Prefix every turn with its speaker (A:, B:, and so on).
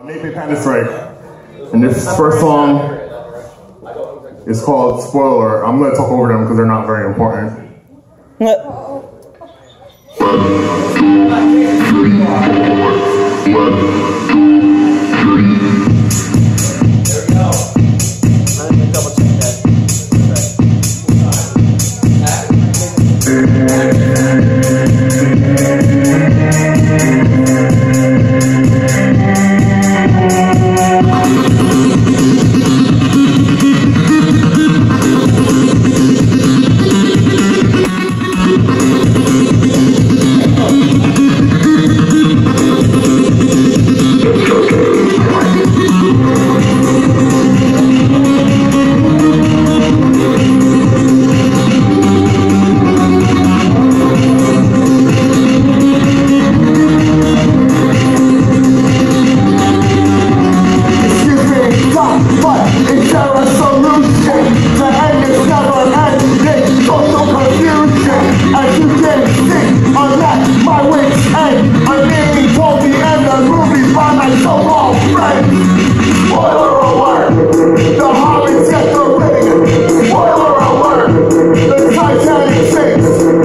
A: 8-Bit Panda Strike. And this first song is called Spoiler. I'm gonna talk over them because they're not very important.
B: Excuse a solution? The end is never ending, social confusion. As you can see, unless my wits end, I'm being told the end of movies by my so-called friends. Spoiler alert, the hobbits get the ring. Spoiler alert, the Titanic sinks.